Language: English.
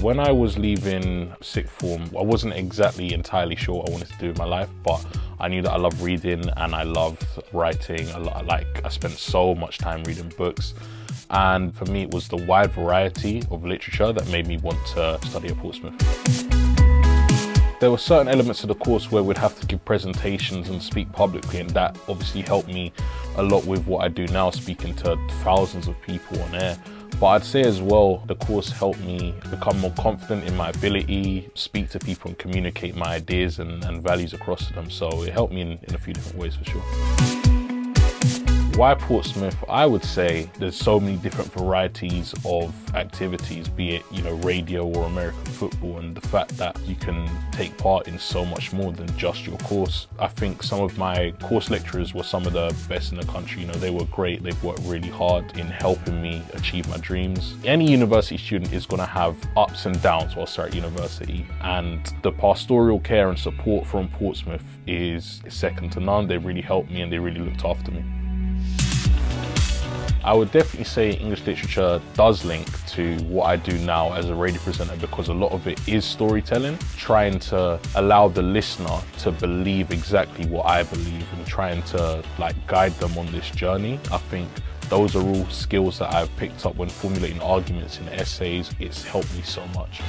When I was leaving sixth form, I wasn't exactly entirely sure what I wanted to do with my life, but I knew that I loved reading and I loved writing. I, like I spent so much time reading books. And for me, it was the wide variety of literature that made me want to study at Portsmouth. There were certain elements of the course where we'd have to give presentations and speak publicly, and that obviously helped me a lot with what I do now, speaking to thousands of people on air. But I'd say as well, the course helped me become more confident in my ability, speak to people and communicate my ideas and, and values across to them. So it helped me in, in a few different ways for sure. Why Portsmouth? I would say there's so many different varieties of activities, be it, you know, radio or American football, and the fact that you can take part in so much more than just your course. I think some of my course lecturers were some of the best in the country. You know, they were great. They've worked really hard in helping me achieve my dreams. Any university student is going to have ups and downs while at university, and the pastoral care and support from Portsmouth is second to none. They really helped me and they really looked after me. I would definitely say English literature does link to what I do now as a radio presenter because a lot of it is storytelling, trying to allow the listener to believe exactly what I believe and trying to like guide them on this journey. I think those are all skills that I've picked up when formulating arguments in essays. It's helped me so much.